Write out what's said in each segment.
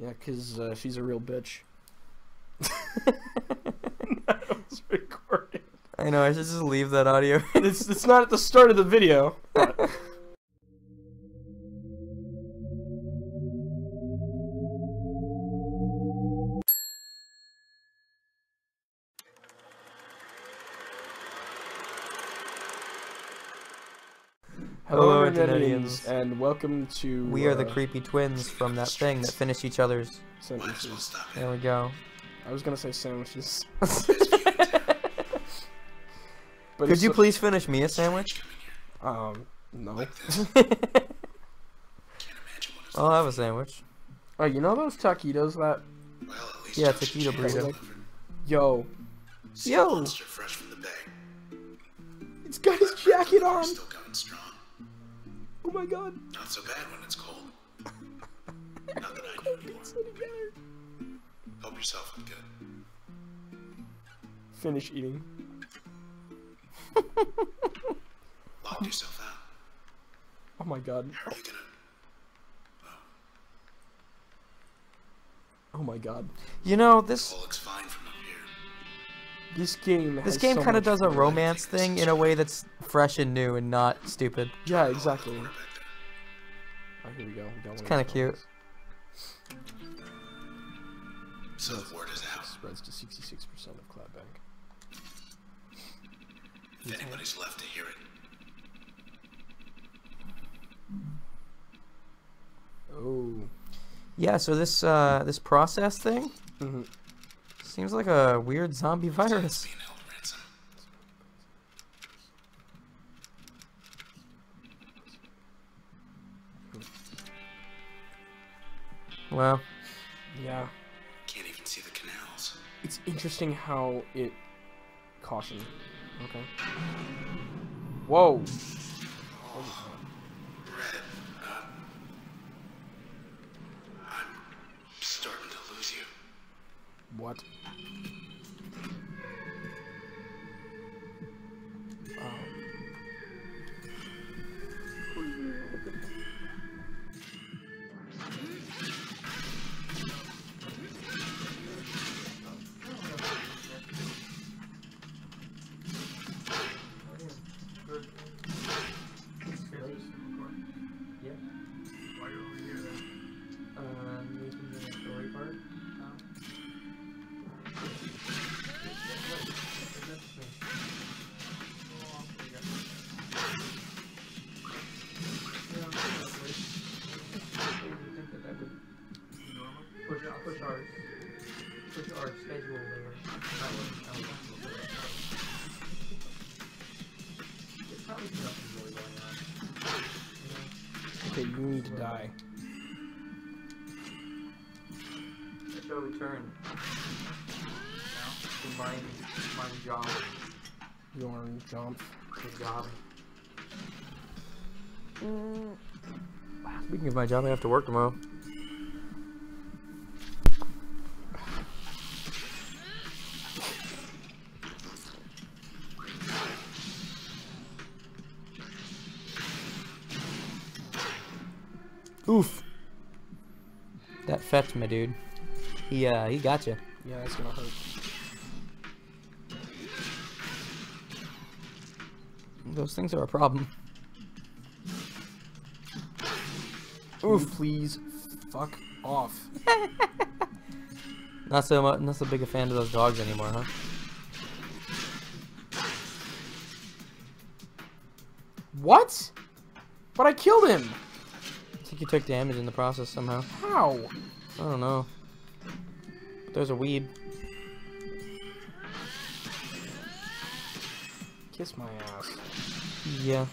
Yeah, because uh, she's a real bitch. It's recording. I know. I should just leave that audio. it's, it's not at the start of the video. but- Internetians, Internetians. and welcome to. we are the uh, creepy twins from that thing that finish each other's. sentences. There we go. I was gonna say sandwiches. But Could you so- please finish me a sandwich? Um, no. I'll have a sandwich. Oh, you know those taquitos that? Yeah, taquito burrito. Yo, Yo. Monster fresh from the bay. it's got his jacket on. My god. Not so bad when it's cold. Not that I do anymore. Help yourself, I'm good. Finish eating. Locked yourself out. Oh my god. How are you gonna? Oh my god. You know this. All looks fine from up here. This game. This game so kind of does a romance thing in a way that's fresh and new and not stupid. Yeah, exactly. Corner back there. Oh, here we go. We got It's kind of of cute. So the word is out. Spreads to 66% of Cloudbank. If anybody's left to hear it, Oh. Yeah. So this uh this process thing Mhm. Seems like a weird zombie virus. being held ransom. Well, Yeah. Can't even see the canals. It's interesting how it. Caution. Okay. Whoa. Red, uh, I'm starting to lose you. What? Our, push our schedule there. Okay, you need to die. Show return. Combine, combine job, Your jump. job. Speaking of my job, I have to work tomorrow. Oof. That fetch, my dude. He uh he got you. Yeah, that's gonna hurt. Those things are a problem. Oof. Please, fuck off. Not so much. Not so big a fan of those dogs anymore, huh? What? But I killed him. Took damage in the process somehow. How? I don't know. But there's a weed. Kiss my ass. Yeah.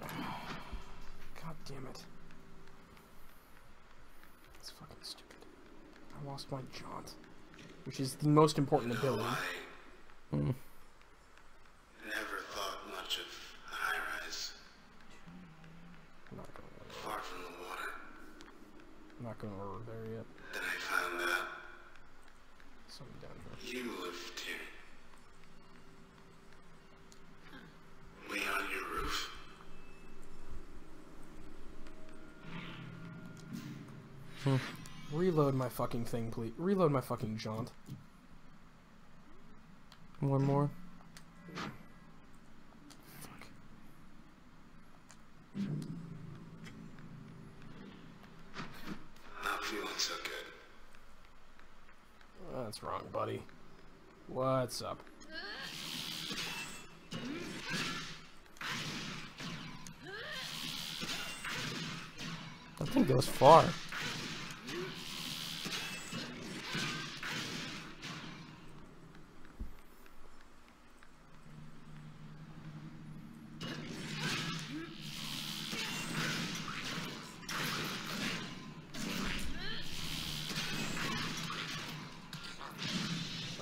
God damn it. It's fucking stupid. I lost my jaunt. Which is the most important ability. I I'm over there yet. Then I found out Something down here. you lived here. We on your roof. Hmm. Reload my fucking thing, please. Reload my fucking jaunt. One more. Fuck. That's wrong, buddy. What's up? I think that thing goes far.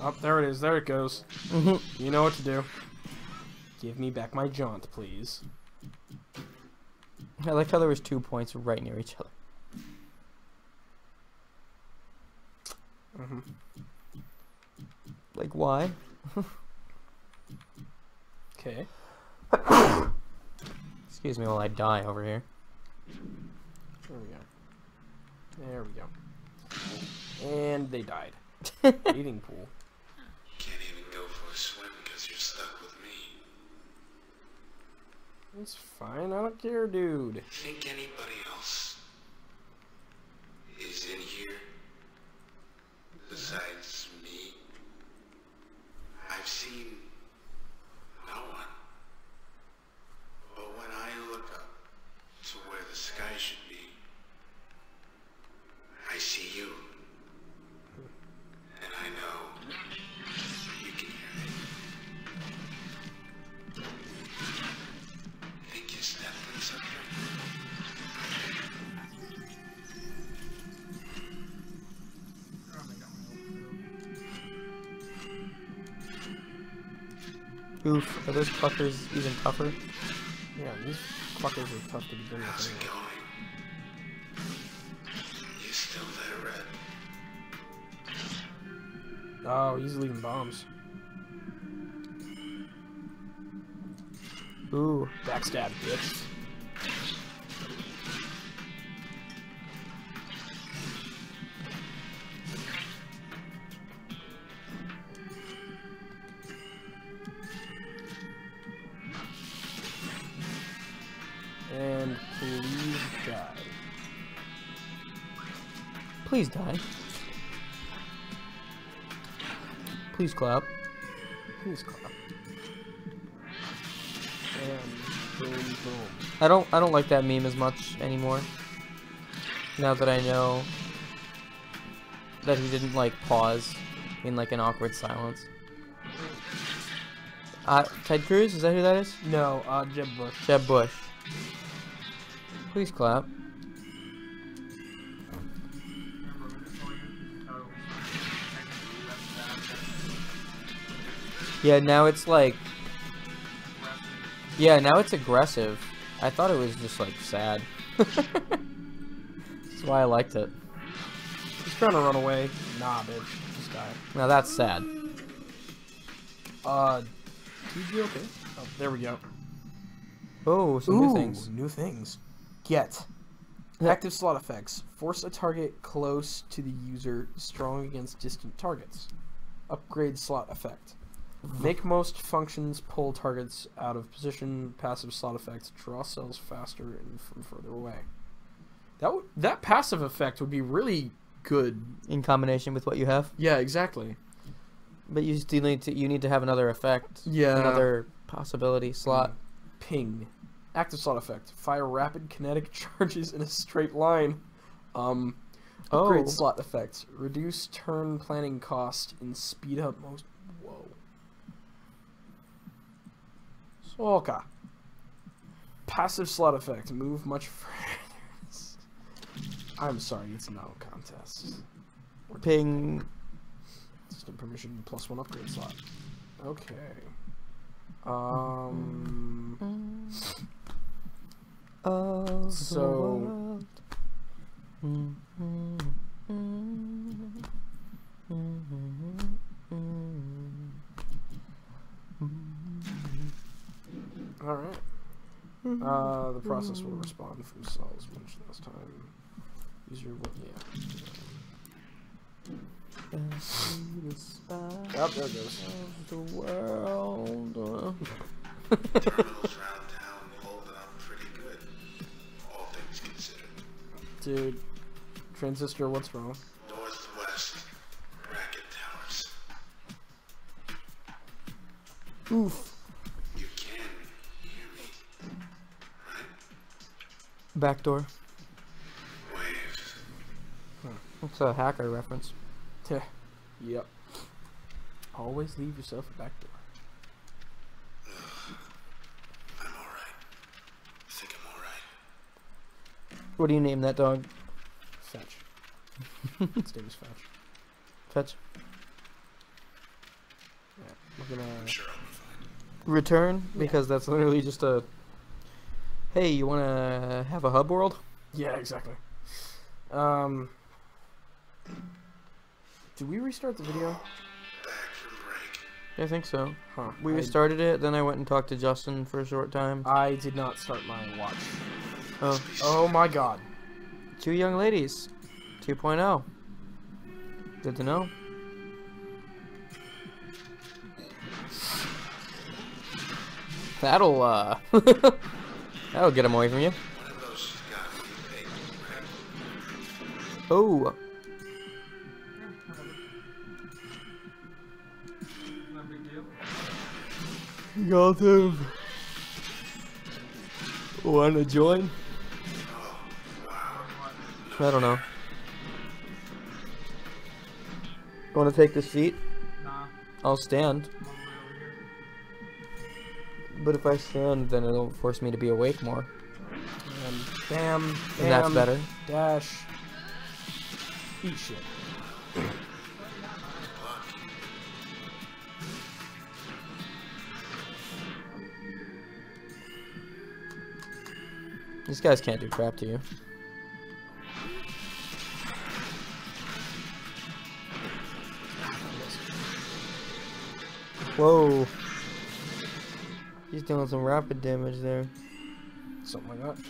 Oh, there it is. There it goes. Mhm. You know what to do. Give me back my jaunt, please. I like how there was two points right near each other. hmm Like why? Okay. Excuse me while I die over here. There we go. There we go. And they died. Eating pool. Can't even go for a swim because you're stuck with me. It's fine. I don't care, dude. Think anybody else is in here besides me? I've seen Oof, are those fuckers even tougher? Yeah, these fuckers are tough to begin How's with. it anyway. going? You still there, Red? Oh, he's leaving bombs. Ooh, Backstab, bitch. Please die. Please clap. Please clap. Boom, boom. I don't I don't like that meme as much anymore. Now that I know that he didn't like pause in like an awkward silence. Uh, Ted Cruz, is that who that is? No, uh, Jeb Bush. Jeb Bush. Please clap. Yeah, now it's like. Yeah, now it's aggressive. I thought it was just like sad. That's why I liked it. He's trying to run away. Nah, bitch. Just die. Now that's sad. Uh, TG okay? Oh, there we go. Oh, some new things. New things. Get. Active slot effects. Force a target close to the user, strong against distant targets. Upgrade slot effect. Make most functions pull targets out of position. Passive slot effects. Draw cells faster and from further away. That that passive effect would be really good. In combination with what you have, Yeah, exactly. but you still need to you need to have another effect. Yeah. Another possibility slot. Ping. Active slot effect. Fire rapid kinetic charges in a straight line. Um, upgrade Oh. slot effect. Reduce turn planning cost and speed up most. Whoa. Solka. Passive slot effect. Move much further. I'm sorry, it's no contest. Ping. System permission plus one upgrade slot. Okay. Um. Oh, So- All right. Uh, the process will respond from cells mentioned last time. Use your one. Yeah. Yep, Yep, there it goes. the world. Terminals around town holding up pretty good, all things considered. Dude, transistor, what's wrong? Northwest bracket towers. Oof. Right? Backdoor. Waves. That's a hacker reference. Teh. Yep. Always leave yourself a back door. I'm alright. I think I'm alright. What do you name that dog? Fetch. His name is Fetch. Fetch. Yeah. We're gonna. I'm sure I'll be fine. Return? Because that's literally just a. Hey, you wanna have a hub world? Yeah, exactly. Um. Did we restart the video? Break. I think so. Huh. We I, restarted it, then I went and talked to Justin for a short time. I did not start my watch. Oh, Oh my god. two young ladies. 2.0. Good to know. That'll, uh. that'll get him away from you. One of got to be fake, right? Oh. No big deal. Wanna join? I don't know. Wanna take the seat? Nah, I'll stand. But if I stand, then it'll force me to be awake more. And bam, bam. And that's better. Dash. Eat shit. These guys can't do crap to you. Whoa. He's doing some rapid damage there. Something like that.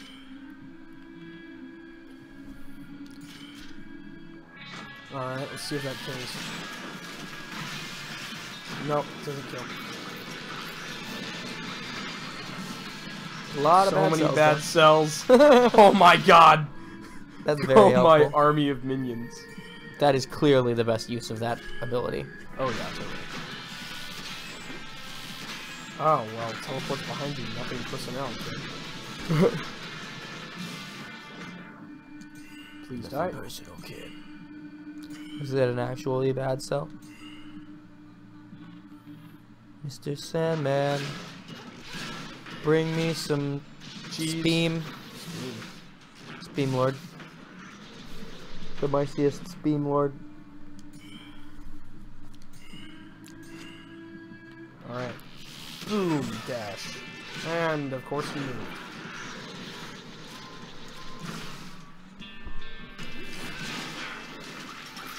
Alright, let's see if that kills. Nope, doesn't kill. A lot of so bad many cells, bad though. cells. oh my god! That's very oh helpful. my army of minions. That is clearly the best use of that ability. Oh yeah, totally. Oh well, teleports behind you, nothing personnel. Kid. Please die. personal, kid. Is that an actually bad cell? Mr. Sandman, bring me some Cheese. Speam. Speam Lord. The mightiest Speam Lord. Alright. Boom, dash. And of course we moved.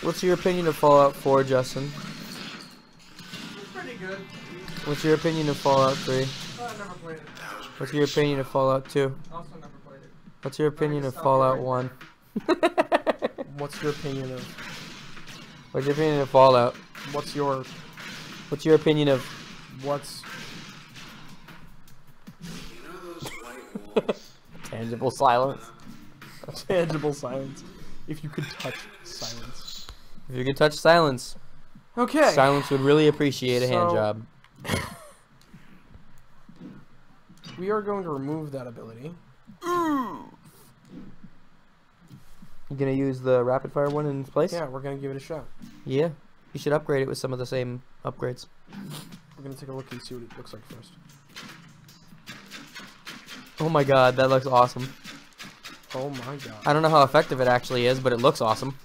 What's your opinion of Fallout 4, Justin? It's pretty good. What's your opinion of Fallout 3? Oh, I never played it. What's your opinion of Fallout 2? Also never played it. What's your opinion of Fallout 1? What's your opinion of What's your opinion of Fallout? what's your What's your opinion of what's tangible silence? tangible silence? If you could touch silence. If you could touch silence, Okay. silence would really appreciate a hand job. We are going to remove that ability. You gonna use the rapid fire one in its place? Yeah, we're gonna give it a shot. Yeah. You should upgrade it with some of the same upgrades. We're gonna take a look and see what it looks like first. Oh my god, that looks awesome. Oh my god. I don't know how effective it actually is, but it looks awesome.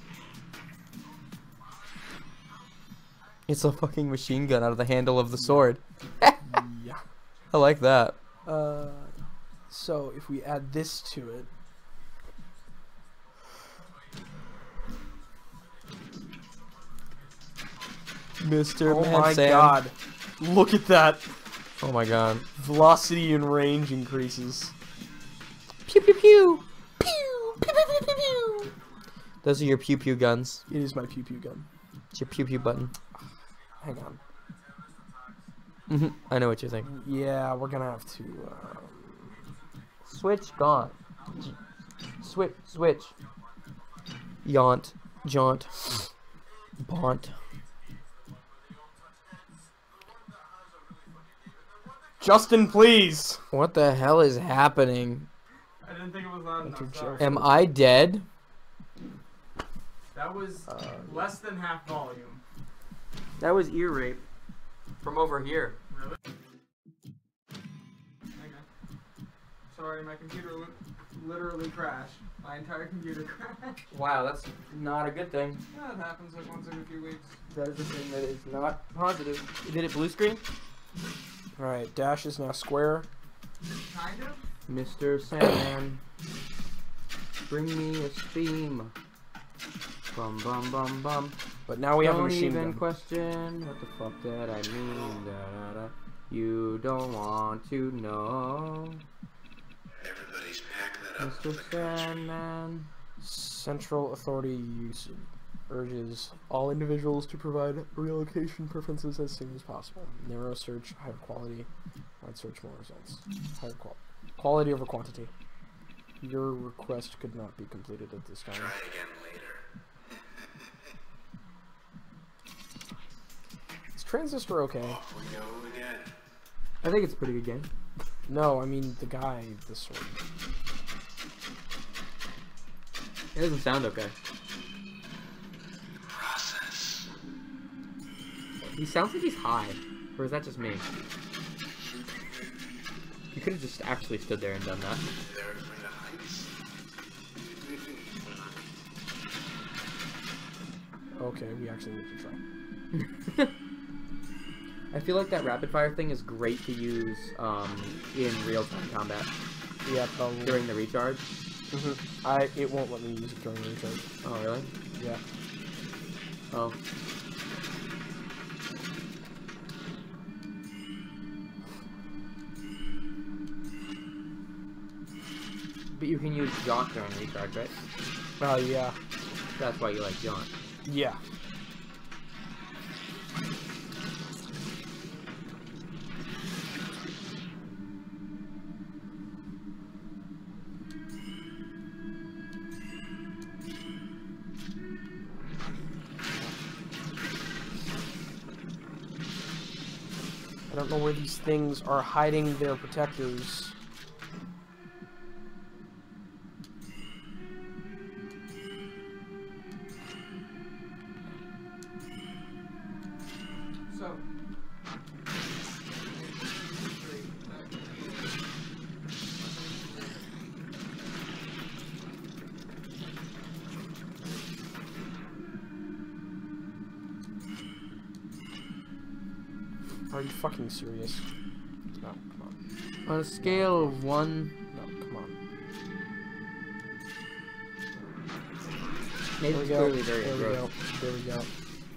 It's a fucking machine gun out of the handle of the sword. yeah. I like that. Uh, so if we add this to it, Mr. oh Man my Sam. god, look at that! Oh my god. Velocity and range increases. Pew pew pew. Pew pew pew pew pew. pew. Those are your pew pew guns. It is my pew pew gun. It's your pew pew button. Hang on. hmm I know what you're thinking. Yeah, we're gonna have to. Um, Switch gone. Switch switch. Yaunt. Jaunt. Baunt. Justin, please. What the hell is happening? I didn't think it was loud enough. Enter Sorry. Joe. Am I dead? That was Uh, less than half volume. That was ear rape. From over here. Really? Okay. Sorry, my computer literally crashed. My entire computer crashed. Wow, that's not a good thing. Yeah, it happens like once every few weeks. That is a thing that is not positive. Did it blue screen? All right, dash is now square. Kind of. Mr. Sandman, bring me a steam. Bum bum bum bum. But now we have a don't even gun. question what the fuck did I mean. Da, da, da. You don't want to know, Everybody's packing it up. Mr. Sandman. Central Authority use urges all individuals to provide relocation preferences as soon as possible. Narrow search, higher quality. Wide search, more results. Higher qual- quality over quantity. Your request could not be completed at this time. Try again later. Is Transistor okay? Off we go again. I think it's a pretty good game. No, I mean the guy, the sword. It doesn't sound okay. He sounds like he's high, or is that just me? You could have just actually stood there and done that. They're afraid of heights. Okay, we actually need to try. I feel like that rapid fire thing is great to use um, in real time combat Yeah, probably. during the recharge. Mhm. I it won't let me use it during the recharge. Oh, really? Yeah. Oh. But you can use jaunt during recharge, right? Oh yeah. That's why you like jaunt. Yeah. I don't know where these things are hiding their protectors. Are you fucking serious? No, come on. On a scale of one, No, come on. There we go. clearly very there we go. There we go.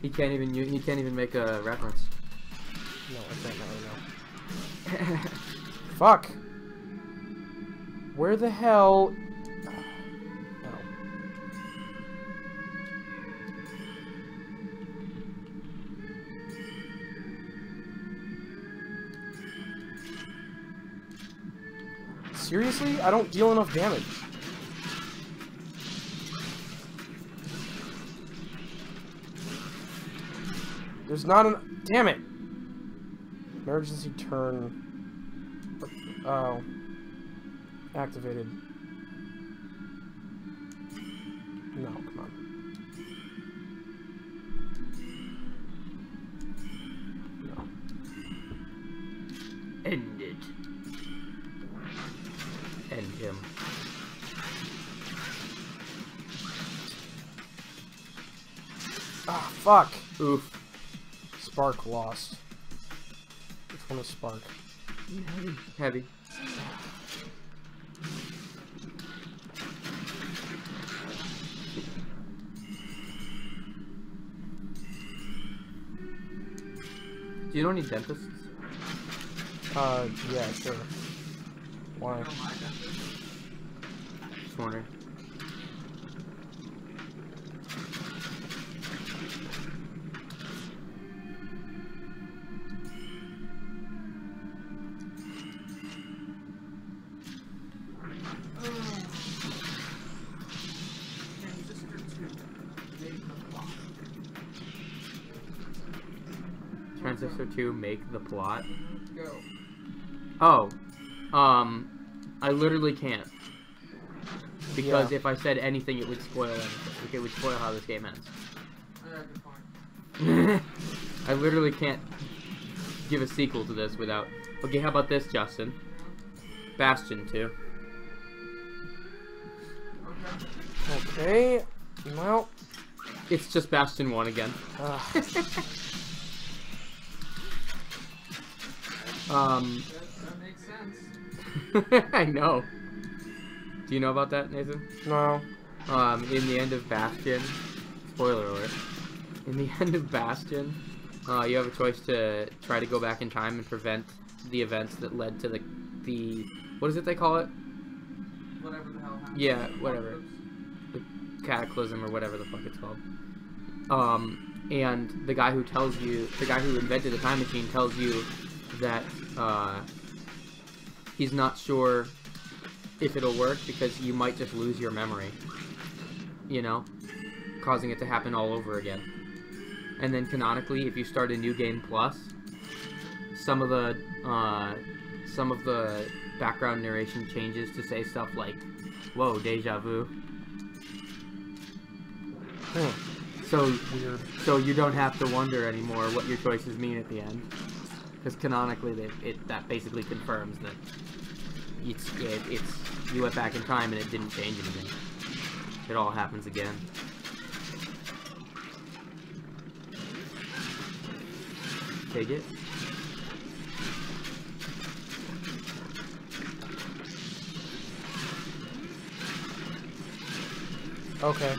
He can't even u- he can't even make a reference. No, I can't now. No. Fuck. Where the hell? Seriously? I don't deal enough damage. There's not an. Damn it! Emergency turn. Oh. Activated. Ah, fuck! Oof. Spark lost. Which one is Spark? Heavy. Heavy. Do you know any dentists? Uh, yeah, sure. Why? Don't. Just wondering. Transistor 2 make the plot? Go. Oh, um, I literally can't. Because Yeah. if I said anything, it would spoil anything. Like, it would spoil how this game ends. Yeah. I literally can't give a sequel to this without. Okay, how about this, Justin? Bastion 2. Okay. Okay. Well, It's just Bastion 1 again. uh, Um, That, that makes sense. I know. Do you know about that, Nathan? no. Um, in the end of Bastion, spoiler alert. In the end of Bastion, uh, you have a choice to try to go back in time and prevent the events that led to the the what is it they call it? Whatever the hell happened. Yeah, whatever. Apocalypse. Cataclysm or whatever the fuck it's called. Um, and the guy who tells you, the guy who invented the time machine tells you that uh, he's not sure if it'll work because you might just lose your memory. You know, causing it to happen all over again. And then canonically, if you start a new game plus, some of the uh, some of the background narration changes to say stuff like, "Whoa, deja vu." Hmm, So so you don't have to wonder anymore what your choices mean at the end, because canonically, they, it that basically confirms that it's it, it's you went back in time and it didn't change anything. It all happens again. Take it. Okay.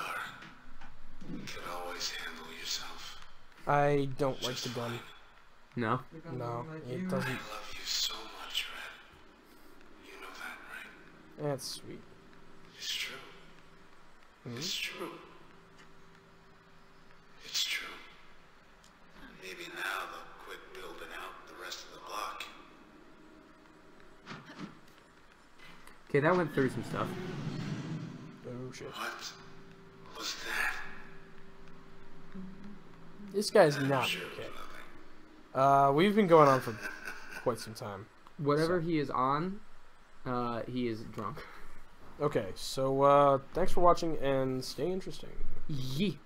My star. You could always handle yourself. I don't like the gun. No. No, like it you- doesn't. love you so much, Red. You know that, right? That's sweet. It's true. Mhm. It's true. It's true. Maybe now they'll quit building out the rest of the block. Okay, that went through some stuff. Oh shit. What was that? This guy's not sure it was okay. Uh, we've been going on for quite some time. Whatever he is on, uh, he is drunk. Okay, so uh, thanks for watching and stay interesting. Yee.